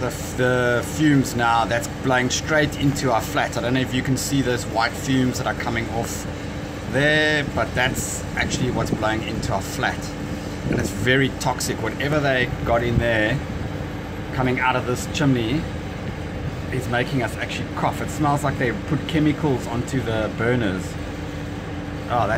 the, the fumes now that's blowing straight into our flat. I don't know if you can see those white fumes that are coming off there, but that's actually what's blowing into our flat. And it's very toxic. Whatever they got in there coming out of this chimney is making us actually cough. It smells like they put chemicals onto the burners. Oh, that